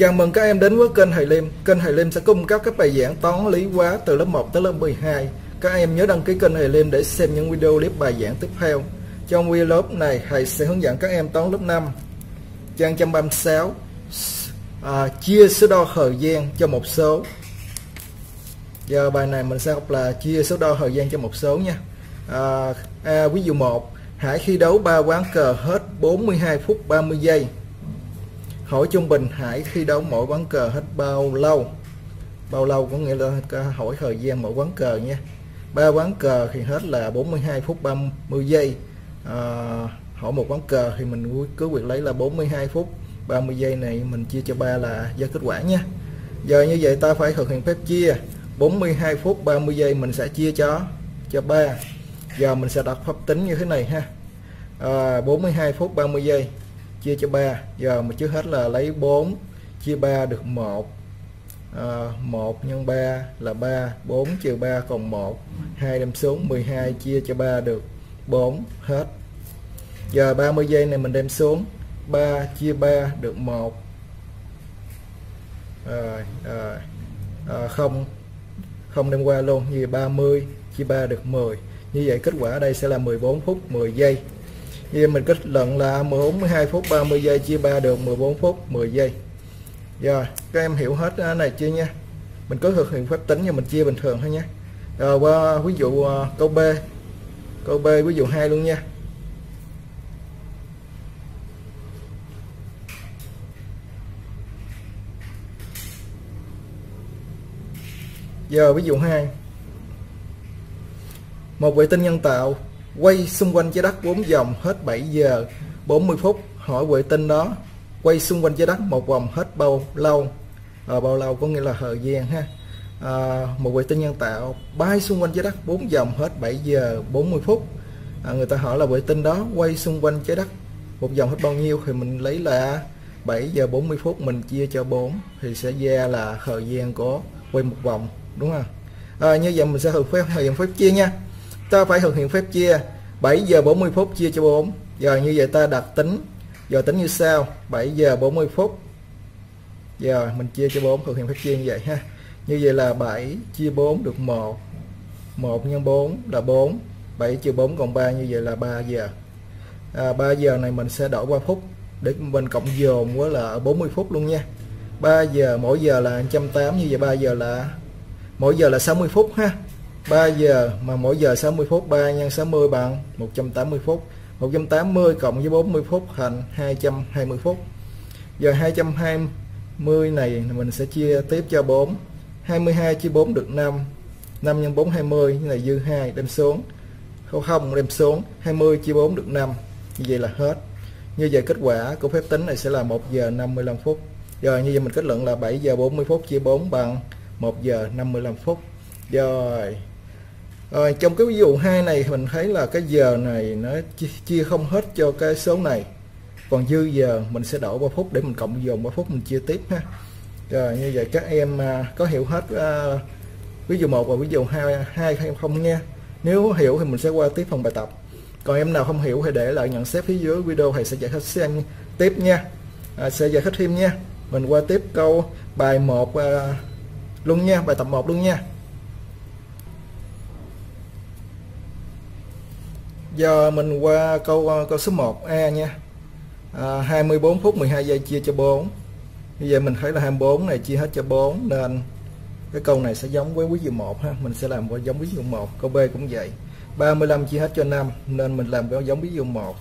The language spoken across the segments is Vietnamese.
Chào mừng các em đến với kênh Thầy Liêm. Kênh Thầy Liêm sẽ cung cấp các bài giảng toán lý hóa từ lớp 1 tới lớp 12. Các em nhớ đăng ký kênh Thầy Liêm để xem những video clip bài giảng tiếp theo. Trong video lớp này, thầy sẽ hướng dẫn các em toán lớp 5. Trang 136 à, chia số đo thời gian cho một số. Giờ bài này mình sẽ học là chia số đo thời gian cho một số nha. À, à, ví dụ 1, hãy khi đấu 3 quán cờ hết 42 phút 30 giây hỏi trung bình Hải khi đấu mỗi ván cờ hết bao lâu? Bao lâu có nghĩa là hỏi thời gian mỗi ván cờ nha. Ba ván cờ thì hết là 42 phút 30 giây. À, hỏi một ván cờ thì mình cứ việc lấy là 42 phút 30 giây này mình chia cho ba là ra kết quả nha. Giờ như vậy ta phải thực hiện phép chia. 42 phút 30 giây mình sẽ chia cho cho 3 giờ mình sẽ đặt phép tính như thế này ha. À, 42 phút 30 giây chia cho 3 giờ mà trước hết là lấy 4 chia 3 được 1 à, 1 nhân 3 là 3 4 trừ 3 còn 1 2 đem xuống 12 chia cho 3 được 4 hết. Giờ 30 giây này mình đem xuống 3 chia 3 được 1 rồi rồi à, không không đem qua luôn như 30 chia 3 được 10 như vậy kết quả ở đây sẽ là 14 phút 10 giây như mình kết luận là 42 phút 30 giây, chia 3 được 14 phút 10 giây. Rồi, các em hiểu hết này chưa nha? Mình có thực hiện phép tính nhưng mình chia bình thường thôi nha. Rồi, qua ví dụ à, câu B. Câu B ví dụ 2 luôn nha. Giờ ví dụ 2 một vệ tinh nhân tạo quay xung quanh trái đất 4 vòng hết 7 giờ 40 phút hỏi vệ tinh đó. Quay xung quanh trái đất một vòng hết bao lâu? À, bao lâu có nghĩa là thời gian ha. À, một vệ tinh nhân tạo bay xung quanh trái đất 4 vòng hết 7 giờ 40 phút. À, người ta hỏi là vệ tinh đó quay xung quanh trái đất một vòng hết bao nhiêu thì mình lấy là 7 giờ 40 phút mình chia cho 4 thì sẽ ra là thời gian của quay một vòng đúng không? À, như vậy mình sẽ thực phép thời gian phép chia nha ta phải thực hiện phép chia. 7 giờ 40 phút chia cho 4 giờ như vậy ta đặt tính. Giờ tính như sau. 7 giờ 40 phút. Giờ mình chia cho 4 thực hiện phép chia như vậy ha. Như vậy là 7 chia 4 được 1 1 nhân 4 là 4 7 chia 4 còn 3 như vậy là 3 giờ. À, 3 giờ này mình sẽ đổi qua phút. Để mình cộng dồn với là 40 phút luôn nha. 3 giờ mỗi giờ là 180 như vậy 3 giờ là mỗi giờ là 60 phút ha. 3 giờ, mà mỗi giờ 60 phút 3 nhân 60 bằng 180 phút. 180 cộng với 40 phút thành 220 phút. Giờ 220 này mình sẽ chia tiếp cho 4 22 chia 4 được 5 5 nhân 4 20 như này dư 2 đem xuống. Không không, đem xuống. 20 chia 4 được 5 như vậy là hết. Như vậy kết quả của phép tính này sẽ là 1 giờ 55 phút. Rồi như vậy mình kết luận là 7 giờ 40 phút chia 4 bằng 1 giờ 55 phút. Rồi rồi trong cái ví dụ hai này mình thấy là cái giờ này nó chia không hết cho cái số này. Còn dư giờ mình sẽ đổ 3 phút để mình cộng dồn 3 phút mình chia tiếp ha. Rồi như vậy các em à, có hiểu hết uh, ví dụ một và ví dụ hai hai hay không nha. Nếu hiểu thì mình sẽ qua tiếp phần bài tập. Còn em nào không hiểu thì để lại nhận xét phía dưới video thầy sẽ giải thích xem tiếp nha. À, sẽ giải thích thêm nha. Mình qua tiếp câu bài 1 uh, à, luôn nha bài tập 1 luôn nha. Giờ mình qua câu à, câu số 1A nha. À, 24 phút 12 giây chia cho 4 bây giờ mình thấy là 24 này chia hết cho 4 nên cái câu này sẽ giống với ví dụ 1 ha. Mình sẽ làm với giống ví dụ 1 câu B cũng vậy. 35 chia hết cho 5 nên mình làm với giống ví dụ 1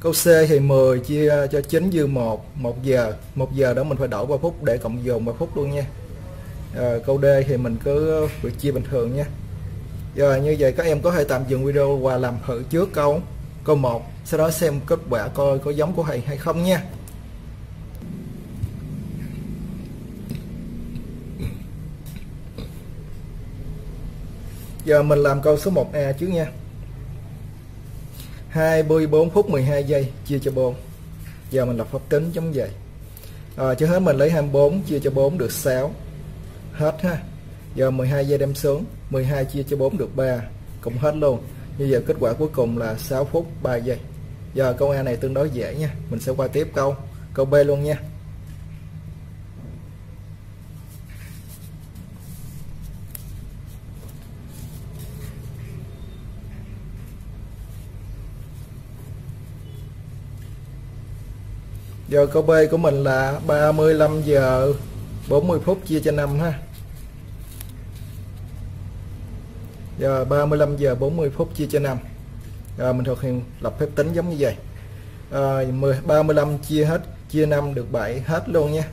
câu C thì 10 chia cho 9 dư 1 1 giờ. 1 giờ đó mình phải đổi qua phút để cộng dồn 3 phút luôn nha. À, câu D thì mình cứ à, chia bình thường nha rồi như vậy các em có thể tạm dừng video và làm thử trước câu câu 1 sau đó xem kết quả coi có giống của thầy hay không nha. Giờ mình làm câu số 1A trước nha. 24 phút 12 giây chia cho 4 giờ mình lập pháp tính giống vậy à, trước hết mình lấy 24 chia cho 4 được 6 hết ha giờ 12 giây đem sướng 12 chia cho 4 được 3 cũng hết luôn. Như vậy kết quả cuối cùng là 6 phút 3 giây. Giờ câu A này tương đối dễ nha, mình sẽ qua tiếp câu câu B luôn nha. Giờ câu B của mình là 35 giờ 40 phút chia cho 5 ha. Giờ 35 giờ 40 phút chia cho 5 à, mình thực hiện lập phép tính giống như vậy. À, 10, 35 chia hết chia 5 được 7 hết luôn nha.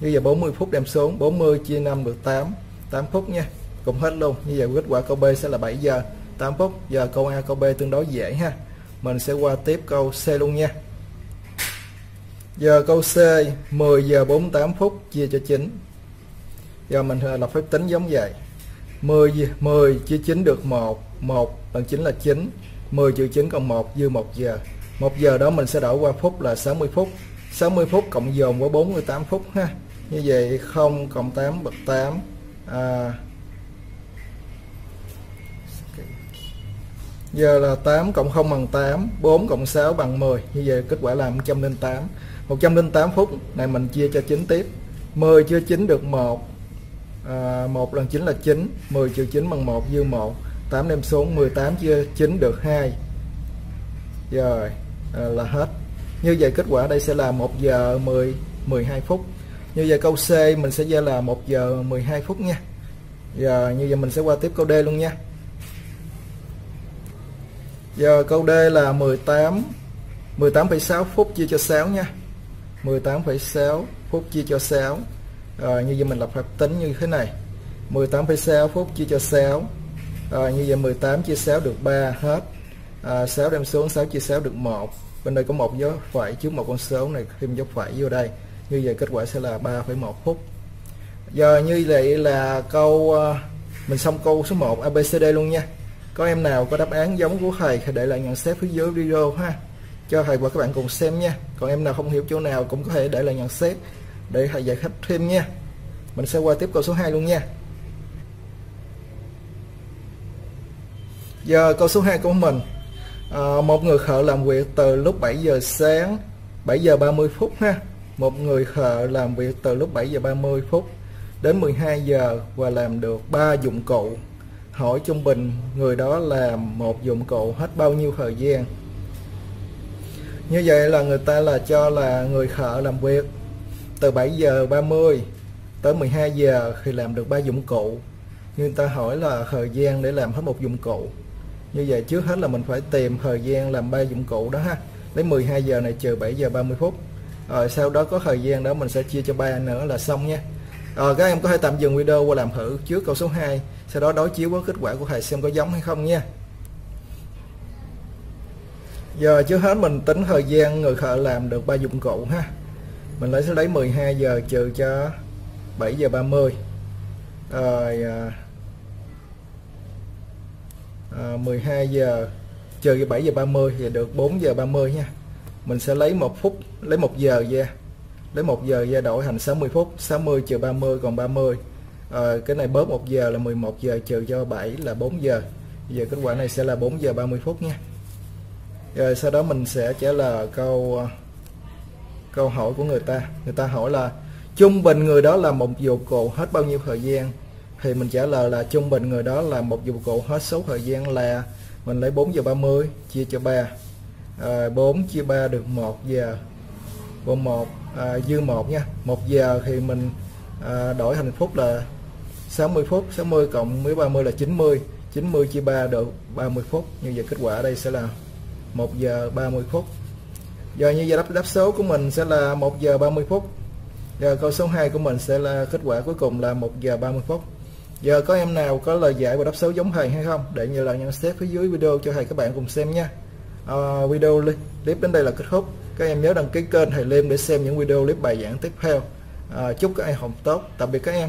Như giờ 40 phút đem xuống 40 chia 5 được 8 8 phút nha. Cũng hết luôn. Như vậy kết quả câu B sẽ là 7 giờ 8 phút. Giờ câu A câu B tương đối dễ ha. Mình sẽ qua tiếp câu C luôn nha. Giờ câu C 10 giờ 48 phút chia cho 9 giờ mình à, lập phép tính giống vậy. 10 10 chia 9 được 1 1 bằng 9 là 9 10 trừ 9 cộng 1 dư 1 giờ. 1 giờ đó mình sẽ đổi qua phút là 60 phút. 60 phút cộng dồn với 48 phút ha. Như vậy 0 cộng 8 bậc 8 à, giờ là 8 cộng 0 bằng 8 4 cộng 6 bằng 10 như vậy kết quả là 108 108 phút này mình chia cho 9 tiếp. 10 chia 9 được 1 à, 1 lần 9 là 9 10 trừ 9 bằng 1 dư 1 8 đem xuống 18 chia 9 được 2 rồi à, là hết. Như vậy kết quả đây sẽ là 1 giờ 10 12 phút. Như vậy câu C mình sẽ ra là 1 giờ 12 phút nha. Giờ như vậy mình sẽ qua tiếp câu D luôn nha. Giờ câu D là 18 18,6 phút chia cho 6 nha. 18,6 phút chia cho 6 rồi như vậy mình lập phép tính như thế này. 18,6 phút chia cho 6 rồi ờ, như vậy 18 chia 6 được 3 hết. Ờ, à, 6 đem xuống 6 chia 6 được 1 bên đây có một dấu phẩy trước một con số này thêm dấu phẩy vô đây. Như vậy kết quả sẽ là 3,1 phút. Giờ như vậy là câu mình xong câu số 1 ABCD luôn nha. Có em nào có đáp án giống của thầy thì để lại nhận xét phía dưới video ha. Cho thầy và các bạn cùng xem nha. Còn em nào không hiểu chỗ nào cũng có thể để lại nhận xét để thầy giải thích thêm nha. Mình sẽ qua tiếp câu số 2 luôn nha. Giờ câu số 2 của mình. À, một người thợ làm việc từ lúc 7 giờ sáng 7 giờ 30 phút ha. Một người thợ làm việc từ lúc 7 giờ 30 phút đến 12 giờ và làm được 3 dụng cụ. Hỏi trung bình người đó làm một dụng cụ hết bao nhiêu thời gian? Như vậy là người ta là cho là người thợ làm việc từ 7 giờ 30 tới 12 giờ thì làm được 3 dụng cụ. Nhưng ta hỏi là thời gian để làm hết một dụng cụ. Như vậy trước hết là mình phải tìm thời gian làm 3 dụng cụ đó ha. Lấy 12 giờ này trừ 7 giờ 30 phút. Rồi sau đó có thời gian đó mình sẽ chia cho ba nữa là xong nha. Rồi các em có thể tạm dừng video qua làm thử trước câu số 2 sau đó đối chiếu với kết quả của thầy xem có giống hay không nha. Giờ trước hết mình tính thời gian người thợ làm được ba dụng cụ ha mình lấy sẽ lấy 12 giờ trừ cho 7 giờ 30 rồi à, à, 12 giờ trừ 7 giờ 30 thì được 4 giờ 30 nha. Mình sẽ lấy một phút lấy một giờ ra. Lấy một giờ ra đổi thành 60 phút. 60 trừ 30 còn 30 à, ờ, cái này bớt một giờ là 11 giờ trừ cho 7 là 4 giờ. Giờ kết quả này sẽ là 4 giờ 30 phút nha. Rồi sau đó mình sẽ trả lời câu à, câu hỏi của người ta. Người ta hỏi là trung bình người đó là một dụng cụ hết bao nhiêu thời gian? Thì mình trả lời là trung bình người đó là một dụng cụ hết số thời gian là mình lấy 4 giờ 30 chia cho 3 à, 4 chia 3 được 1 giờ. Gồm 1 à, dư 1 nha. 1 giờ thì mình à, đổi thành phút là 60 phút. 60 cộng với 30 là 90 90 chia 3 được 30 phút. Như vậy kết quả ở đây sẽ là 1 giờ 30 phút giờ như vậy đáp đáp số của mình sẽ là 1 giờ 30 phút. Giờ câu số 2 của mình sẽ là kết quả cuối cùng là 1 giờ 30 phút. Giờ có em nào có lời giải và đáp số giống thầy hay không? Để như là nhận xét phía dưới video cho thầy các bạn cùng xem nha. À, video clip đến đây là kết thúc. Các em nhớ đăng ký kênh thầy Liêm để xem những video clip bài giảng tiếp theo. À, chúc các em học tốt. Tạm biệt các em.